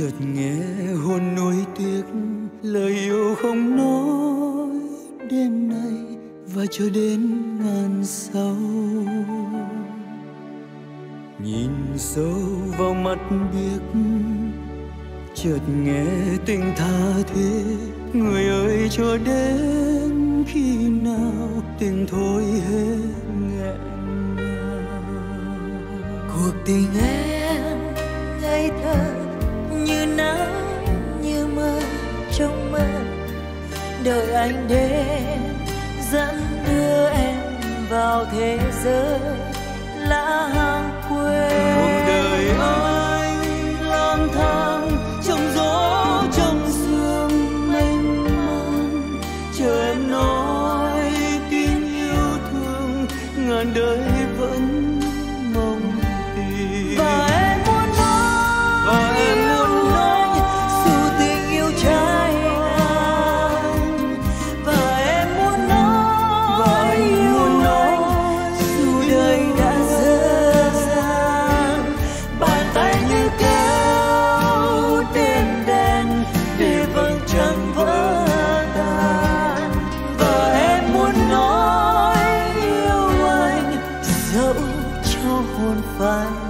chợt nghe hồn nuối tiếc, lời yêu không nói đêm nay và cho đến ngàn sau. Nhìn sâu vào mắt biết chợt nghe tình tha thiết, người ơi, cho đến khi nào tình thôi hết nghẹn cuộc tình ấy muôn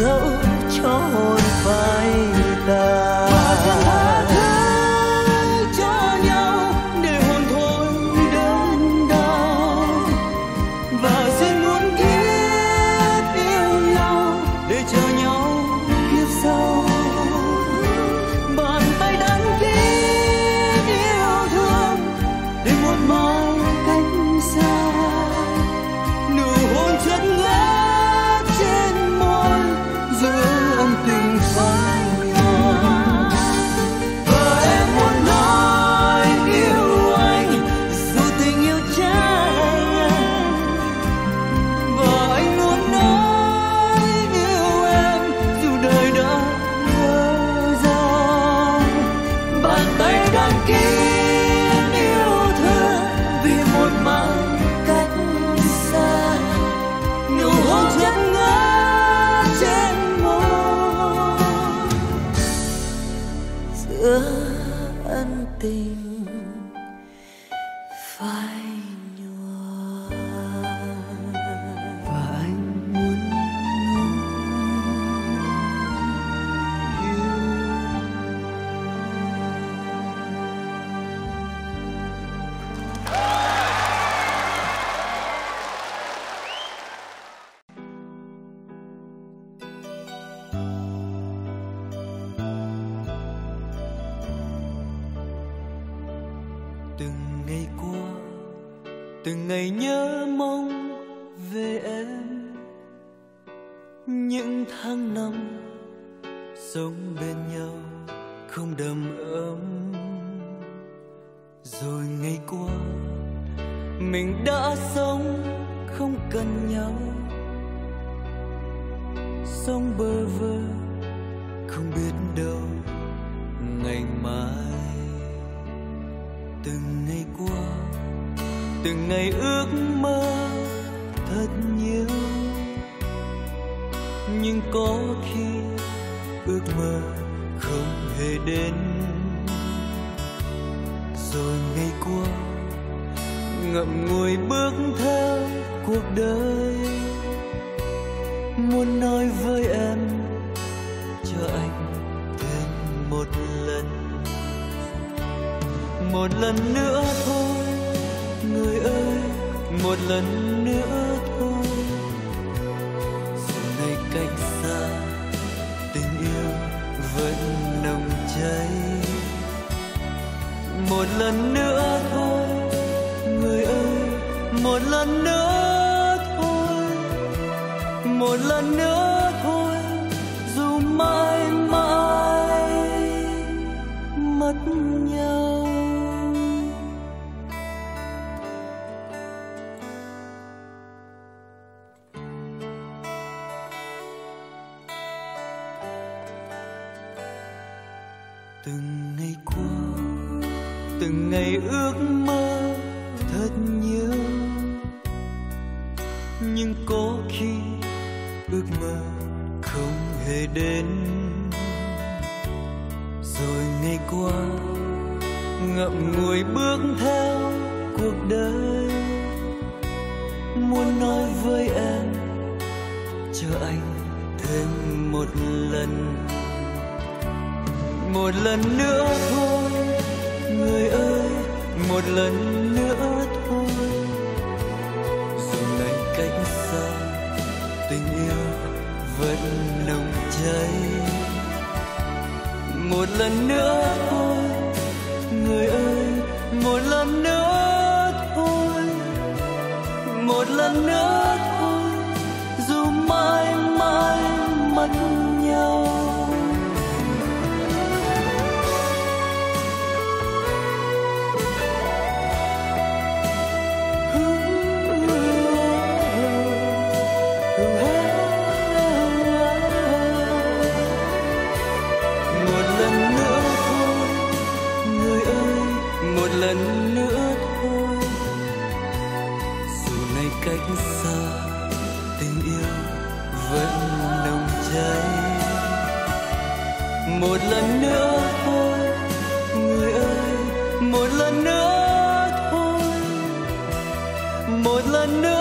dẫu cho từng ngày nhớ mong về em. Những tháng năm sống bên nhau không đầm ấm. Rồi ngày qua, mình đã sống không cần nhau. Sống bơ vơ, không biết đâu ngày mai. Từng ngày qua từng ngày ước mơ thật nhiều. Nhưng có khi ước mơ không hề đến. Rồi ngày qua, ngậm ngùi bước theo cuộc đời. Muốn nói với em, cho anh thêm một lần. Một lần nữa thôi người ơi, một lần nữa thôi. Dù ngày cách xa, tình yêu vẫn nồng cháy. Một lần nữa thôi, người ơi, một lần nữa thôi. Một lần nữa từng ngày qua, từng ngày ước mơ thật nhiều. Nhưng có khi ước mơ không hề đến. Rồi ngày qua, ngậm ngùi bước theo cuộc đời. Muốn nói với em cho anh thêm một lần một lần nữa thôi. Người ơi, một lần nữa thôi. Dù ngày cách xa, tình yêu vẫn nồng cháy. Một lần nữa thôi. Người ơi, một lần nữa thôi. Một lần nữa thôi. Dù mãi mãi mất nhau. Một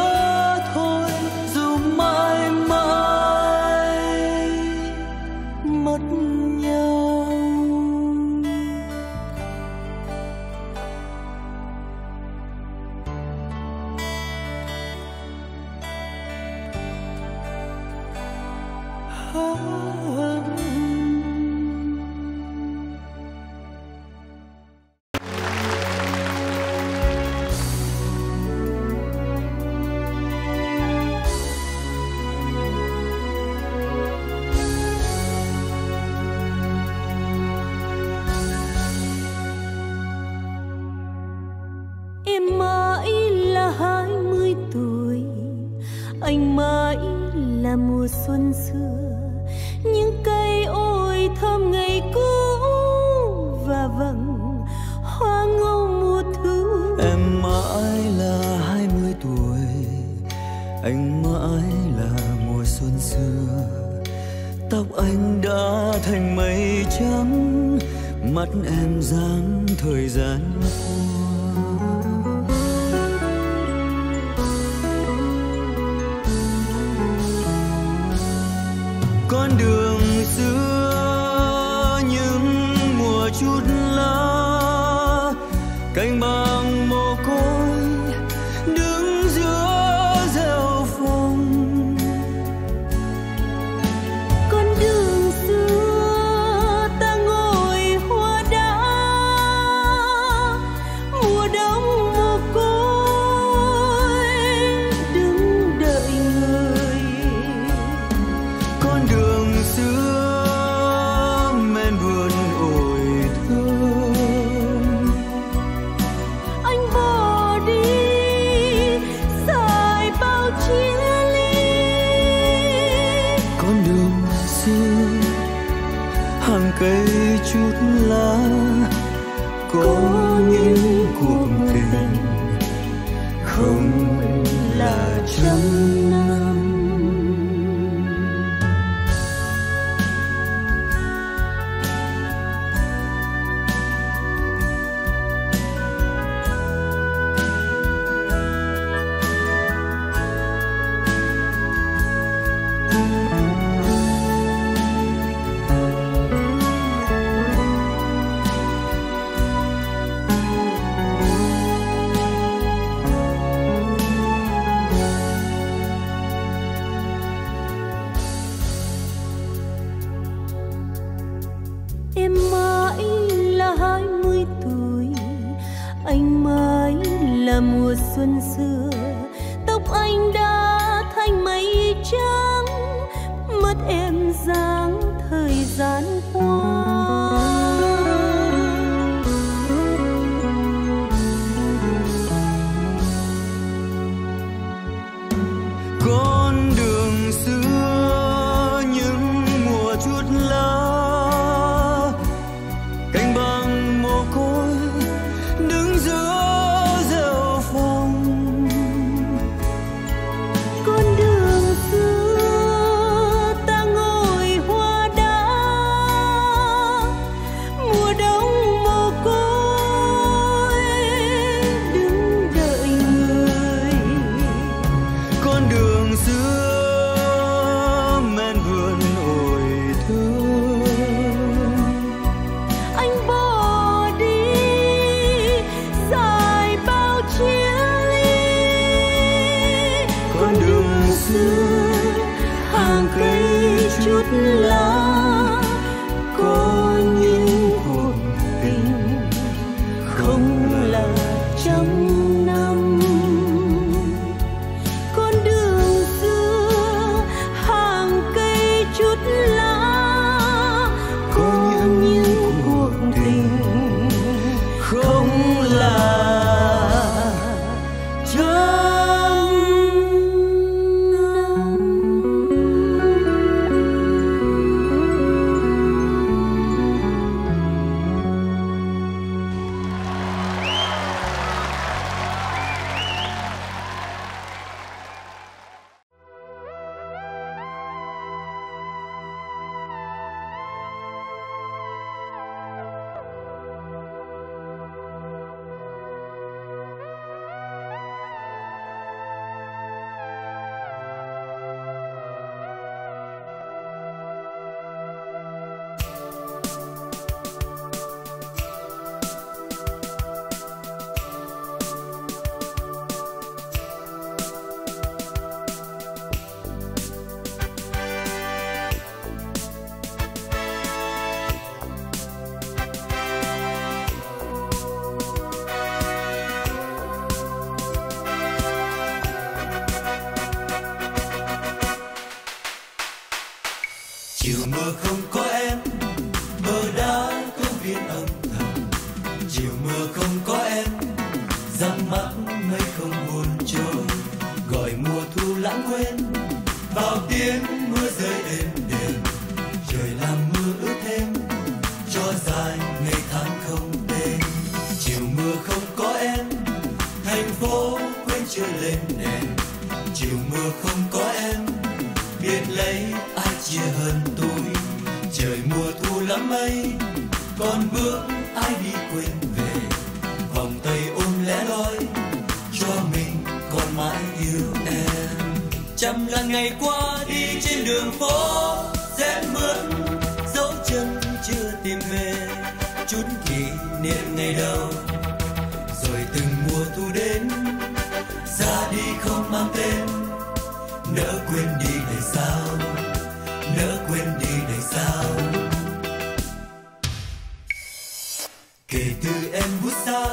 kể từ em bước xa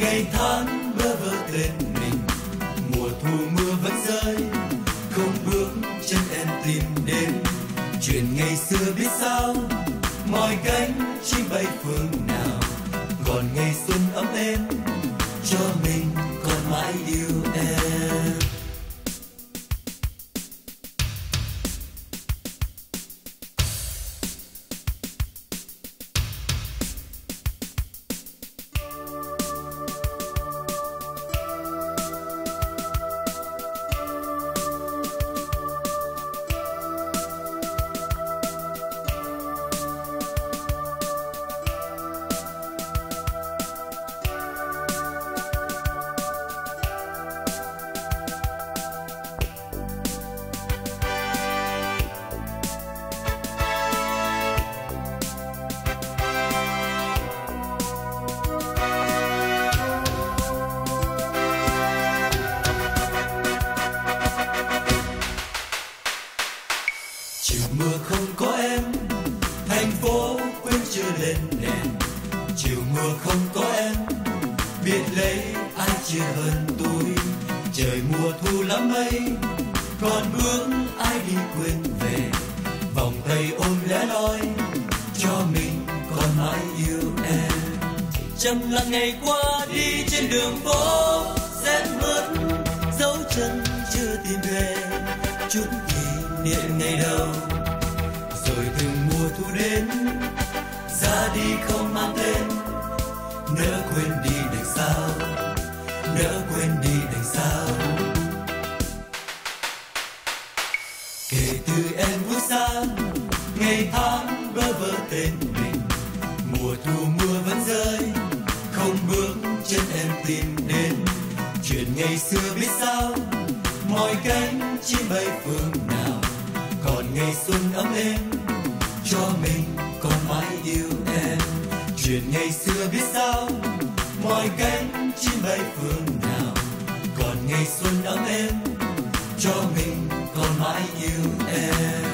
ngày tháng bơ vơ tên mình. Mùa thu mưa vẫn rơi, không bước chân em tìm đến chuyện ngày xưa biết sao, mọi cánh chim bay phương nào. Còn ngày xuân ấm êm tìm về chút kỷ niệm ngày đầu. Rồi từng mùa thu đến, ra đi không mang tên. Nỡ quên đi đằng sao nỡ quên đi đằng sao kể từ em bước sang, ngày tháng bơ vơ tên mình. Mùa thu mưa vẫn rơi, không bước chân em tìm đến. Chuyện ngày xưa biết sao mọi cánh chim bay phương nào, còn ngày xuân ấm êm, cho mình còn mãi yêu em. Chuyện ngày xưa biết sao mọi cánh chim bay phương nào, còn ngày xuân ấm êm, cho mình còn mãi yêu em.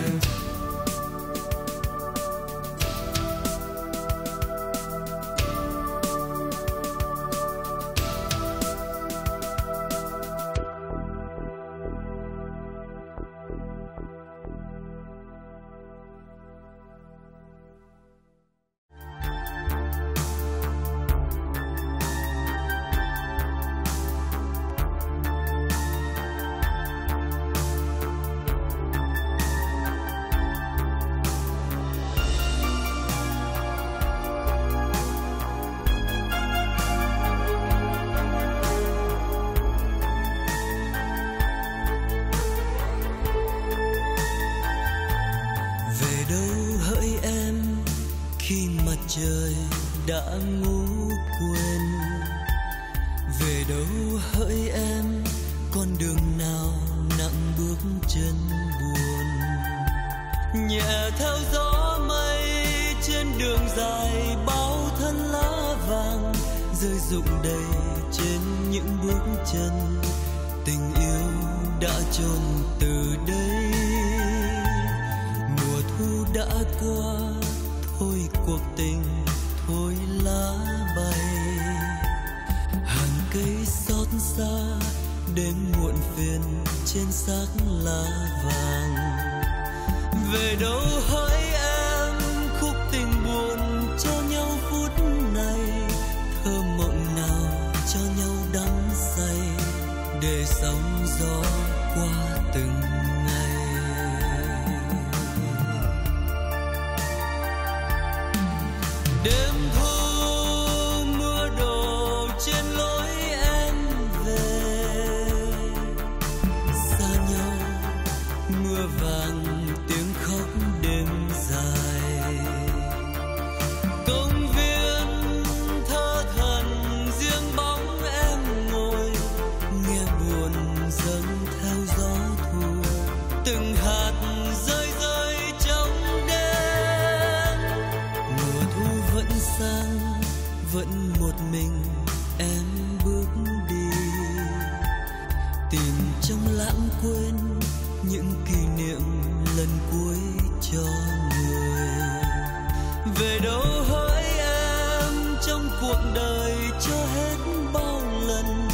Quên. Về đâu hỡi em, con đường nào nặng bước chân buồn. Nhẹ theo gió mây, trên đường dài bao thân lá vàng, rơi rụng đầy trên những bước chân. Tình yêu đã chôn từ đây. Mùa thu đã qua, thôi cuộc tình đêm muộn phiền trên xác lá vàng. Về đâu hỡi em, khúc tình buồn cho nhau phút này. Thơ mộng nào cho nhau đắm say để sóng gió lần cuối cho người. Về đâu hỡi em, trong cuộc đời cho hết bao lần,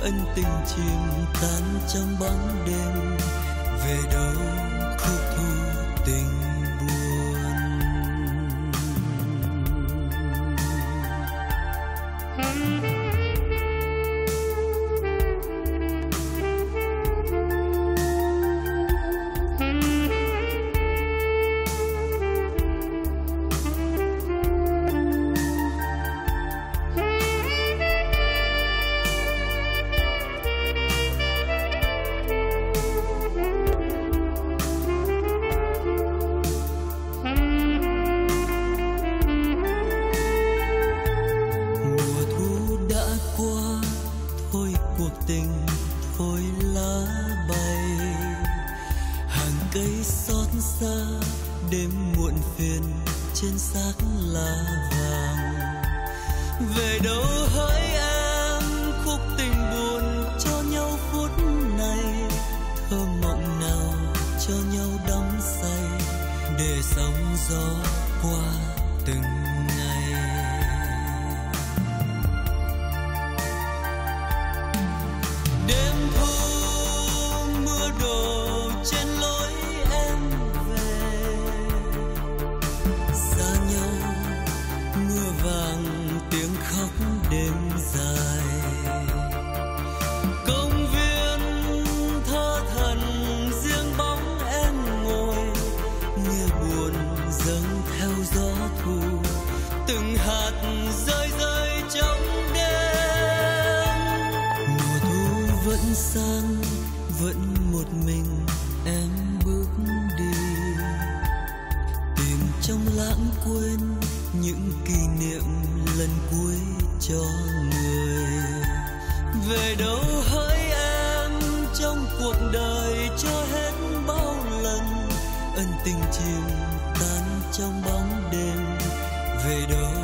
ân tình chìm tan trong bóng đêm. Về đâu gian vẫn một mình em bước đi. Tìm trong lãng quên những kỷ niệm lần cuối cho người. Về đâu hỡi em trong cuộc đời cho hết bao lần, ân tình chìm tan trong bóng đêm. Về đâu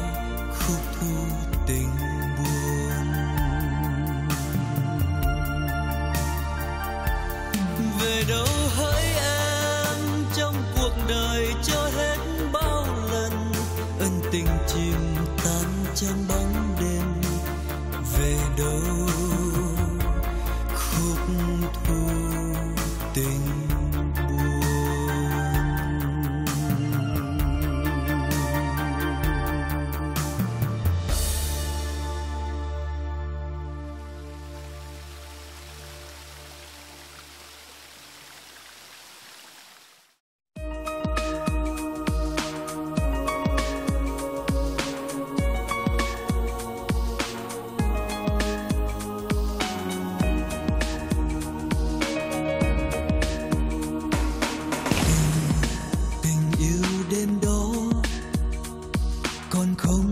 buồn không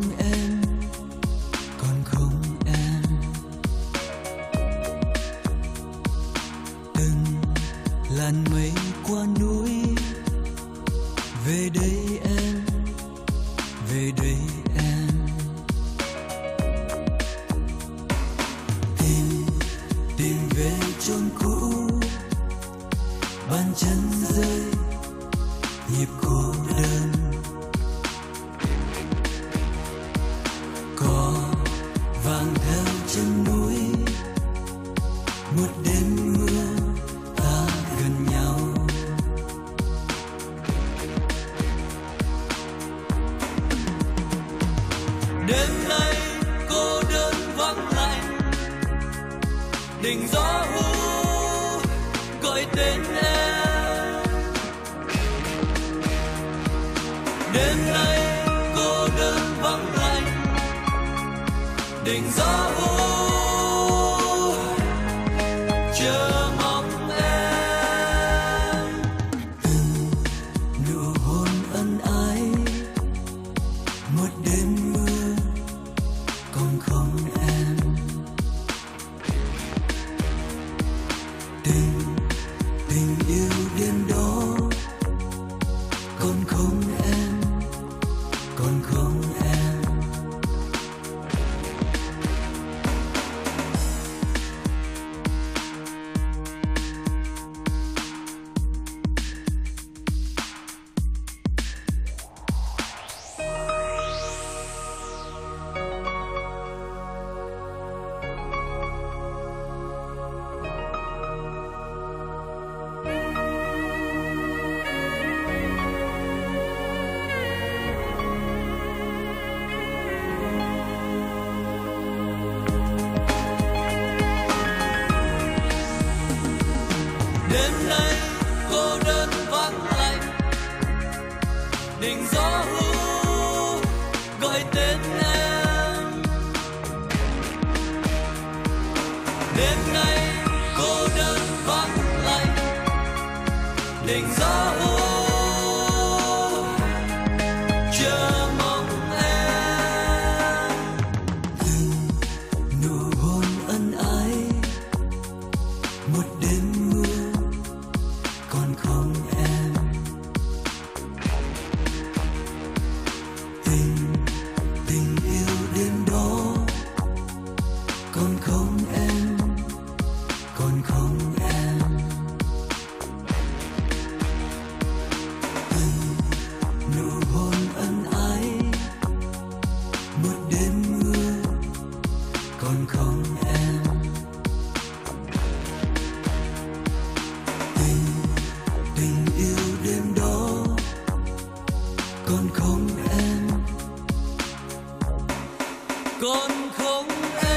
con không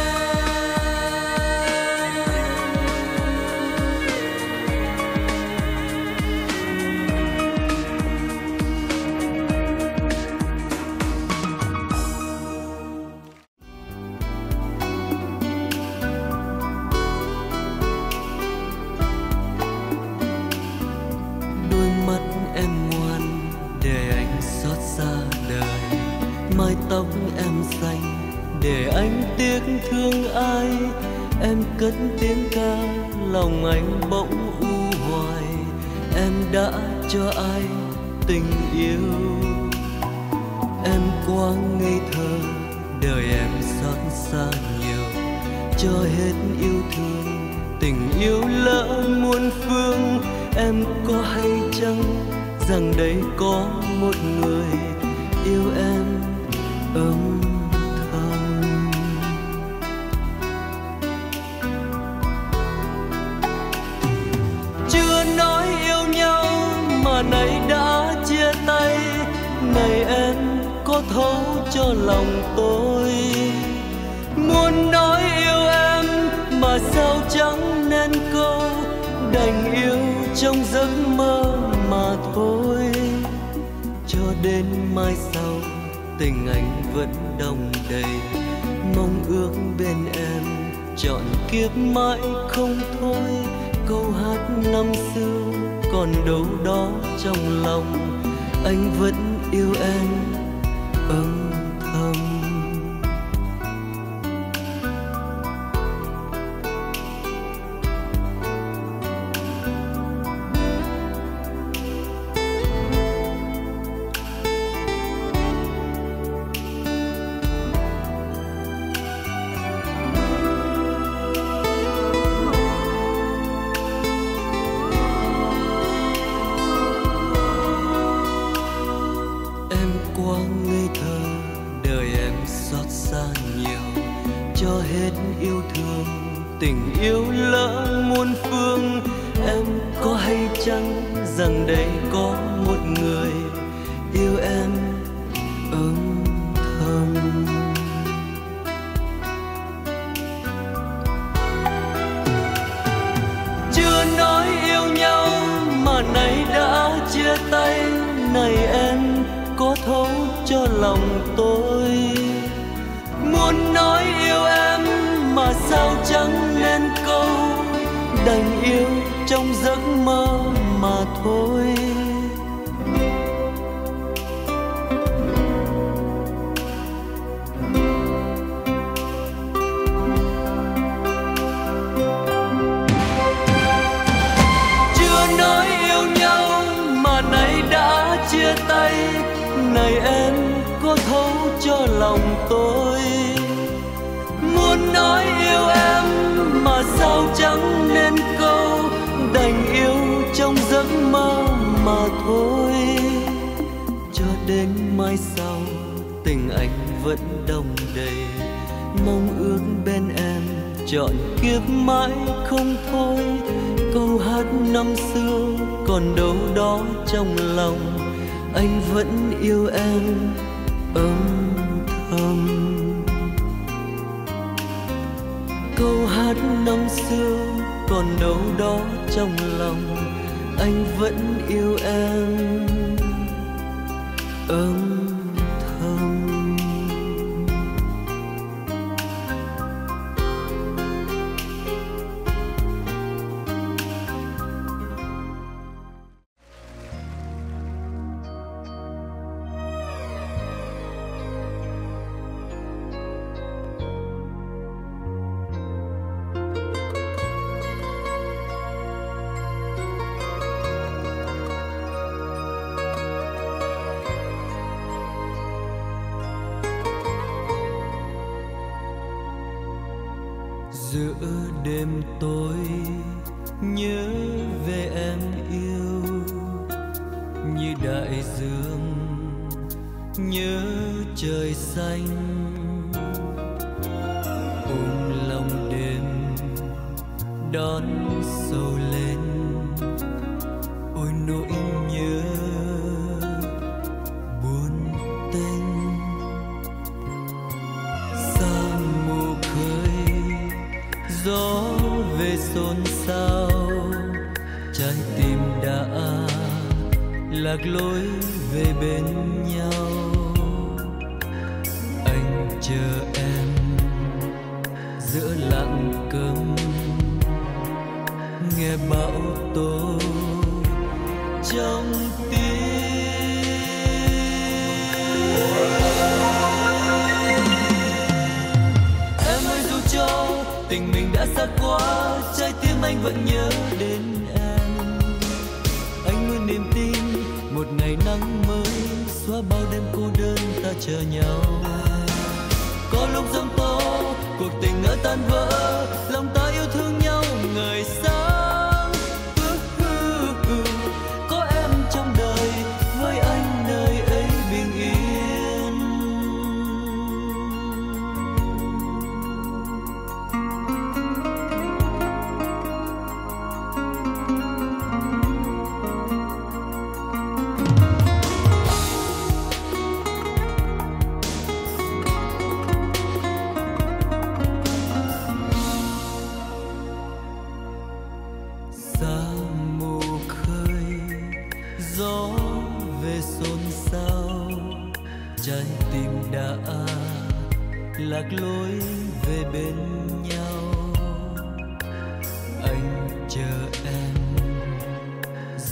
cất tiếng ca, lòng anh bỗng u hoài. Em đã cho ai tình yêu? Em quá ngây thơ, đời em xót xa nhiều. Cho hết yêu thương, tình yêu lỡ muôn phương. Em có hay chăng rằng đây có một người lòng anh vẫn yêu em. Âm mai sau, tình anh vẫn đông đầy. Mong ước bên em chọn kiếp mãi không thôi. Câu hát năm xưa còn đâu đó trong lòng. Anh vẫn yêu em, âm thầm. Câu hát năm xưa còn đâu đó trong lòng. Anh vẫn yêu em, âm gió về xôn xao, trái tim đã lạc lối về bên nhau. Anh chờ em giữa lặng câm, nghe bão tố trong anh vẫn nhớ đến em. Anh luôn niềm tin một ngày nắng mới xóa bao đêm cô đơn ta chờ nhau. Có lúc giông tố cuộc tình ngỡ tan vỡ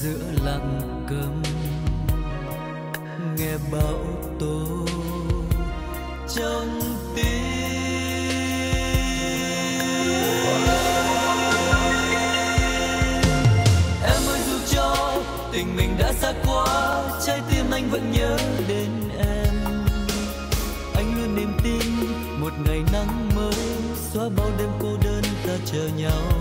giữa lặng câm. Nghe bão tố trong tim. Em ơi, dù cho tình mình đã xa quá, trái tim anh vẫn nhớ đến em. Anh luôn niềm tin một ngày nắng mới xóa bao đêm cô đơn ta chờ nhau.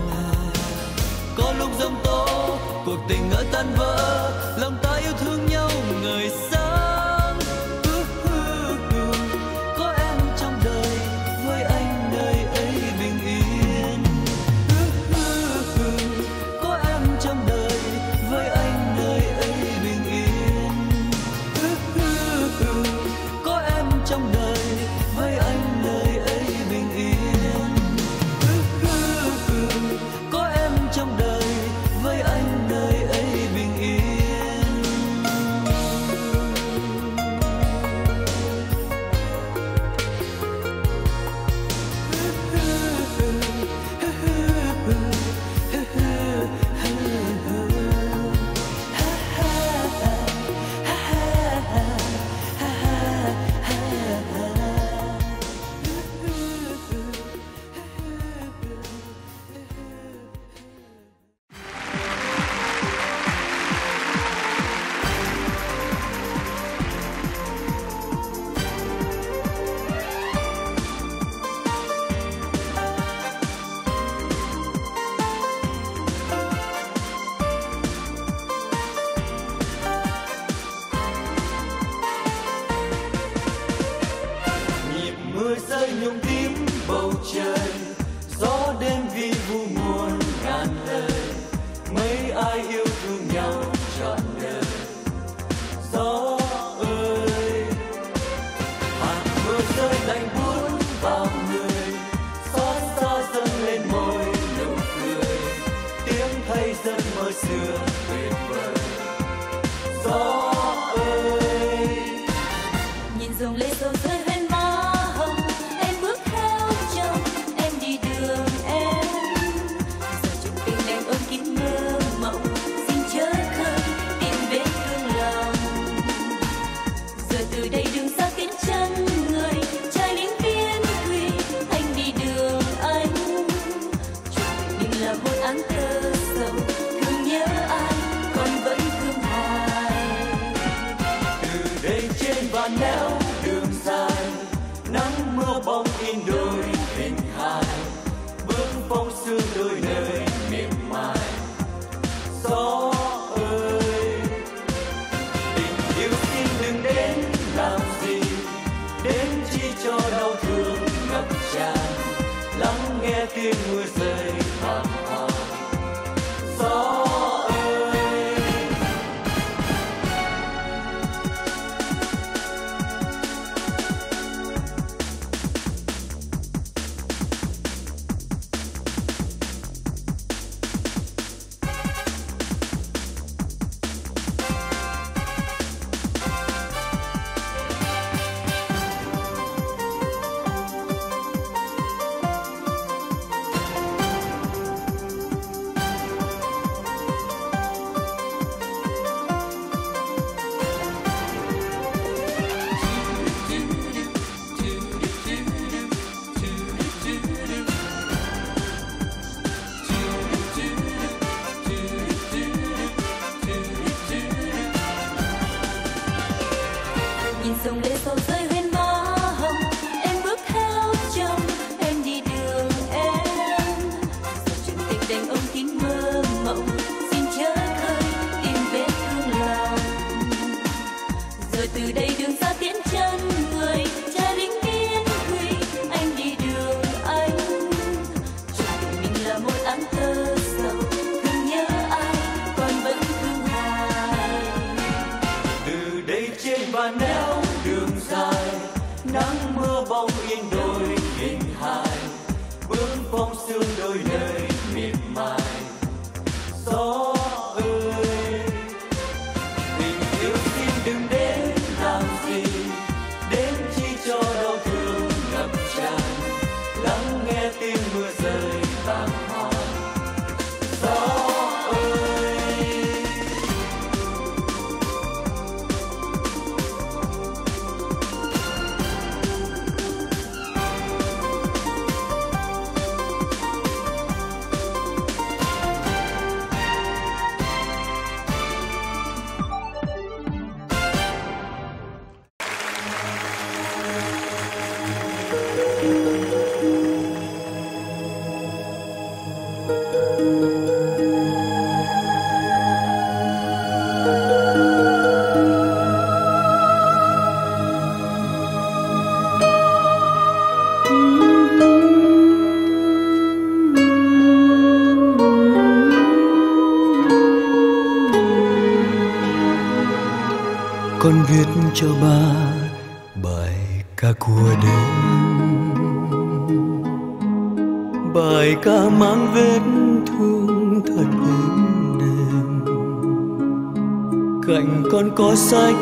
Có sách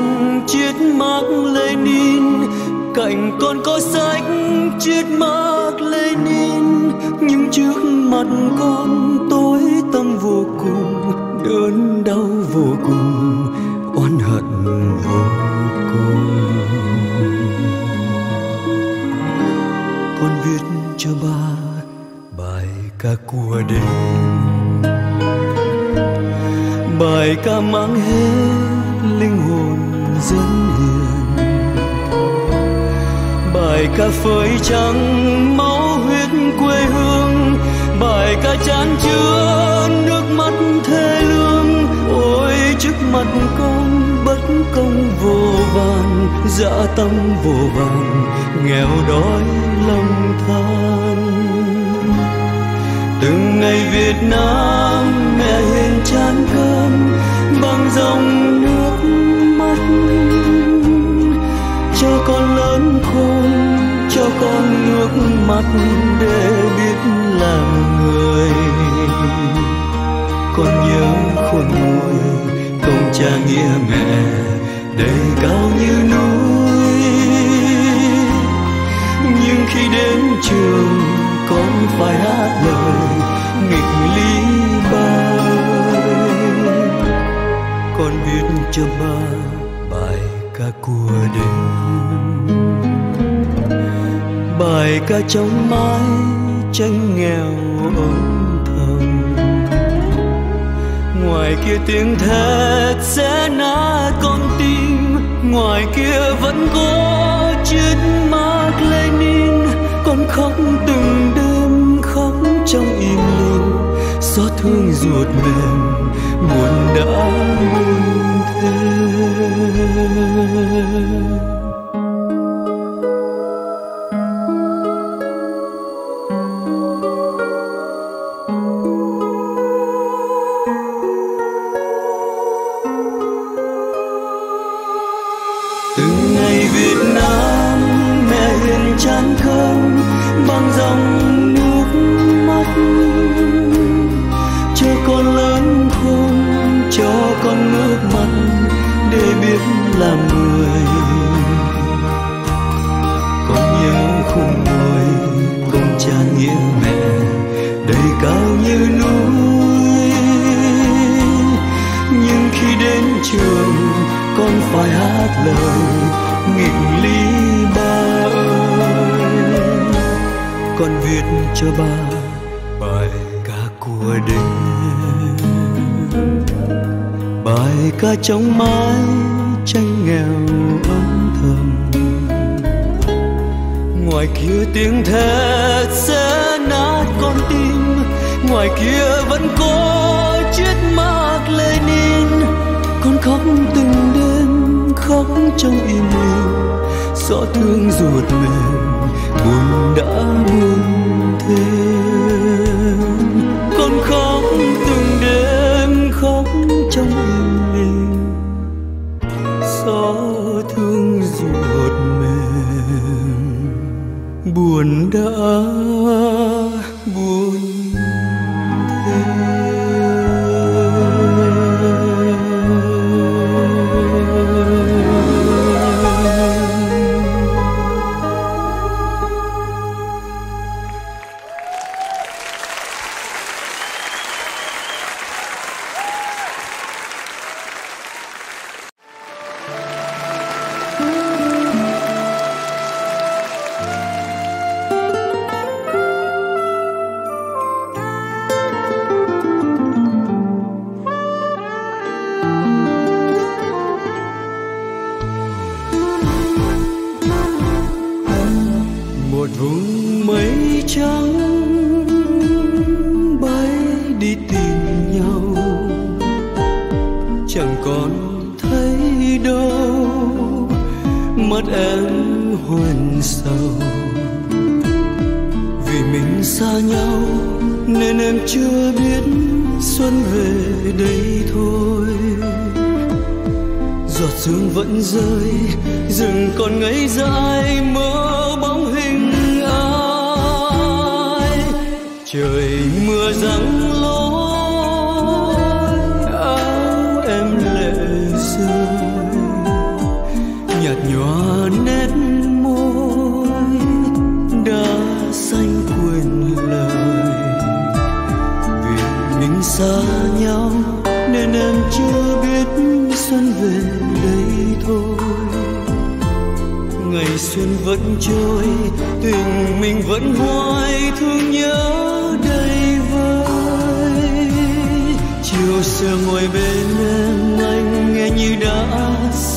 chiết mác Lenin, cạnh con có sách chiết mác Lenin, nhưng trước mặt con bài ca phơi trắng, máu huyết quê hương. Bài ca chán chứa, nước mắt thê lương. Ôi, trước mặt con bất công vô vàn dã tâm vô vàn, nghèo đói lòng than. Từng ngày Việt Nam mẹ hiền chán cơm, bằng dòng nước mắt con nước mắt để biết làm người. Con nhớ khôn nguôi công cha nghĩa mẹ đầy cao như núi. Nhưng khi đến trường, con phải hát lời, nghịch lý bay. Con biết cho bao bài ca trong mái tranh nghèo âm thầm. Ngoài kia tiếng thét sẽ nát con tim, ngoài kia vẫn có chiếc mác Lenin con khóc từng đêm khóc trong im lìm, xót thương ruột mềm buồn đã buồn thêm. Là làm người con nhớ khung ngồi công cha nghĩa mẹ, đầy cao như núi. Nhưng khi đến trường, con phải hát lời nghịch lý ba ơi. Con viết cho ba bài ca của đêm. Bài ca trong mái nghèo âm thầm. Ngoài kia tiếng thét sẽ nát con tim, ngoài kia vẫn có chiếc mác Lenin con khóc từng đêm, khóc trong im lìm xót thương ruột mềm, buồn đã buồn thêm. buồn đỡ.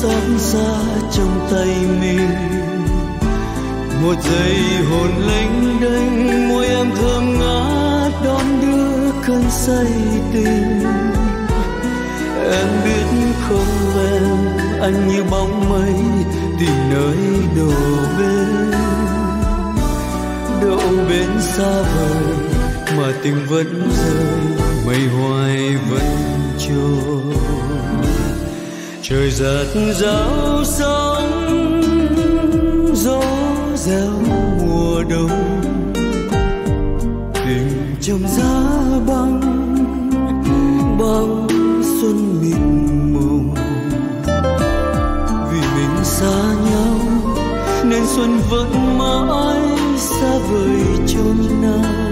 Xót xa trong tay mình. Một giây hồn lênh đênh, môi em thơm ngát đón đưa cơn say tình. Em biết không em, anh như bóng mây tìm nơi đổ bên đậu bên xa vời, mà tình vẫn rơi, mây hoài vẫn trôi trời giật rào sóng, gió reo mùa đông. Tình trong giá băng băng xuân mịt mùng vì mình xa nhau, nên xuân vẫn mãi xa vời trong nào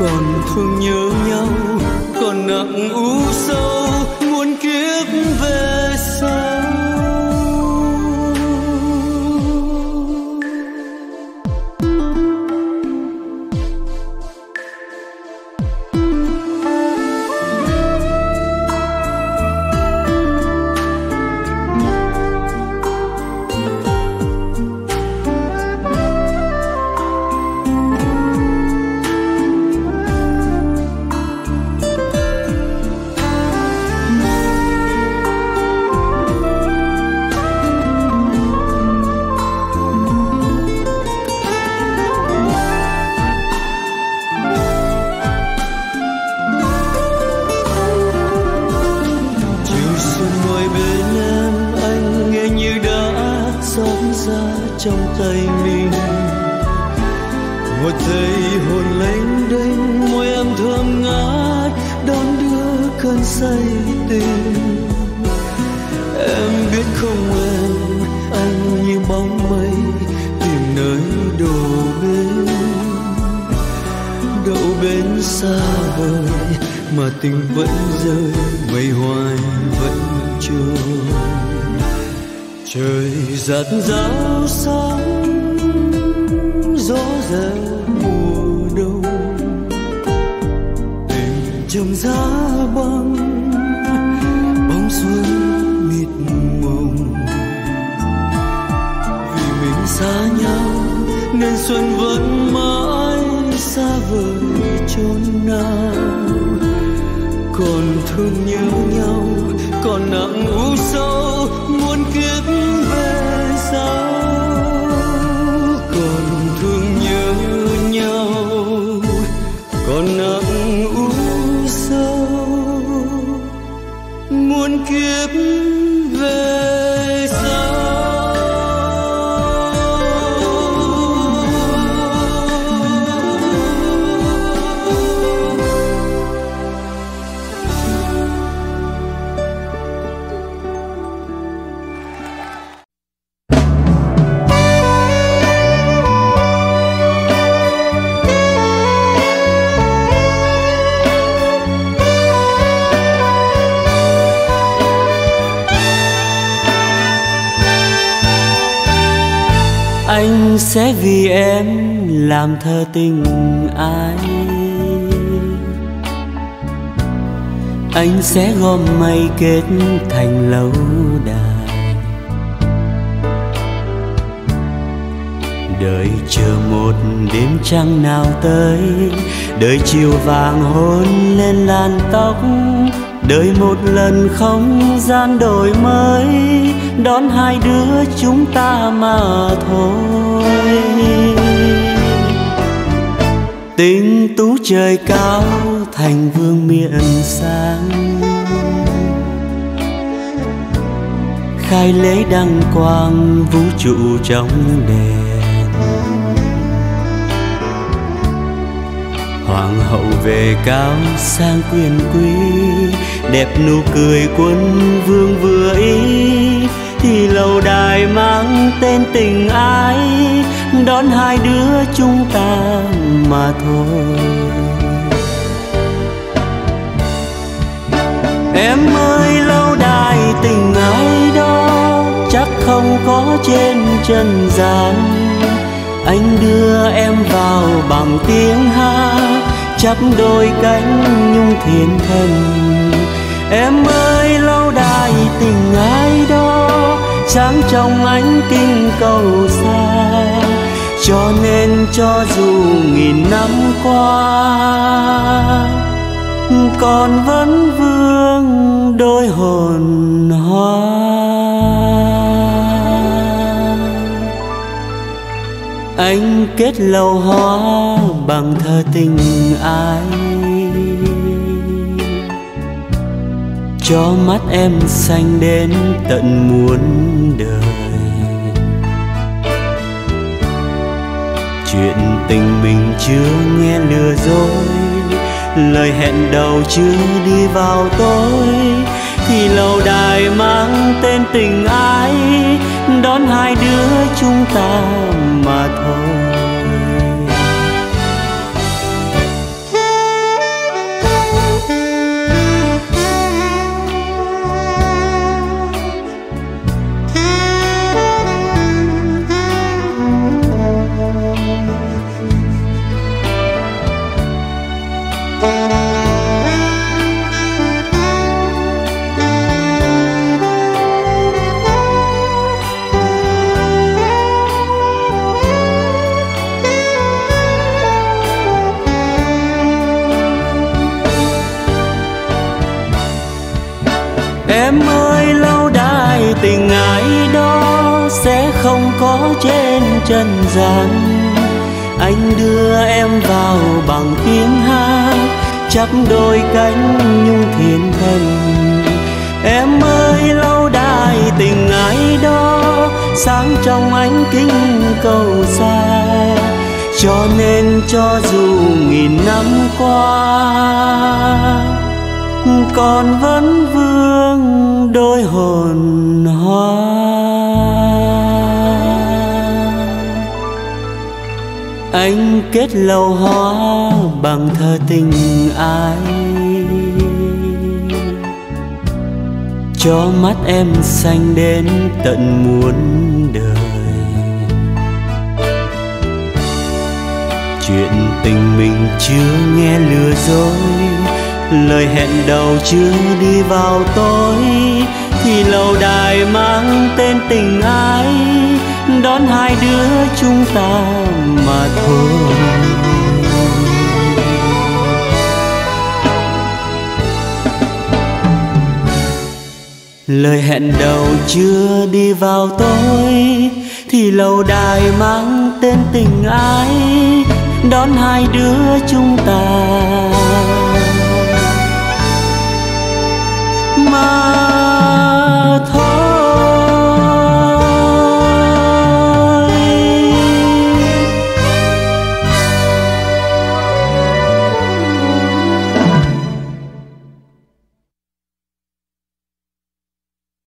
còn thương nhớ nhau, còn nặng u sâu. Trong tay mình. Một giây hồn lênh đênh, môi em thơm ngát, đón đưa cơn say tình. Em biết không em anh như bóng mây, tìm nơi đổ bên. Đậu bên xa vời, mà tình vẫn rơi, mây hoài vẫn trôi trời giặt rào sóng gió reo mùa đông. Tình trong giá băng, bóng xuân mịt mùng. Vì mình xa nhau, nên xuân vẫn mãi xa vời chốn nào. Còn thương nhớ nhau, còn nặng u sâu sẽ vì em làm thơ tình ai anh sẽ gom mây kết thành lâu đài. Đợi chờ một đêm trăng nào tới, đợi chiều vàng hôn lên làn tóc đời một lần không gian đổi mới, đón hai đứa chúng ta mà thôi. Tình tú trời cao, thành vương miện sáng. Khai lễ đăng quang, vũ trụ trong đèn hoàng hậu về cao, sang quyền quý đẹp nụ cười quân vương vừa ý. Thì lâu đài mang tên tình ái, đón hai đứa chúng ta mà thôi. Em ơi lâu đài tình ái đó chắc không có trên trần gian. Anh đưa em vào bằng tiếng hát, chắp đôi cánh nhung thiên thần sáng trong ánh kinh cầu xa cho nên cho dù nghìn năm qua, còn vẫn vương đôi hồn hoa. Anh kết lầu hoa bằng thơ tình ai cho mắt em xanh đến tận muôn đời. Chuyện tình mình chưa nghe lừa dối, lời hẹn đầu chưa đi vào tối. Thì lâu đài mang tên tình ái, đón hai đứa chúng ta mà thôi. Trên trần gian anh đưa em vào bằng tiếng hát, chắp đôi cánh nhung thiên thần. Em ơi, lâu đài tình ai đó, sáng trong ánh kính cầu xa. Cho nên cho dù nghìn năm qua, còn vẫn vương đôi hồn hoa. Anh kết lầu hoa bằng thơ tình ai cho mắt em xanh đến tận muôn đời. Chuyện tình mình chưa nghe lừa dối. Lời hẹn đầu chưa đi vào tối. Thì lâu đài mang tên tình ai? Đón hai đứa chúng ta mà thôi. Lời hẹn đầu chưa đi vào tối, thì lâu đài mang tên tình ái, đón hai đứa chúng ta. Mà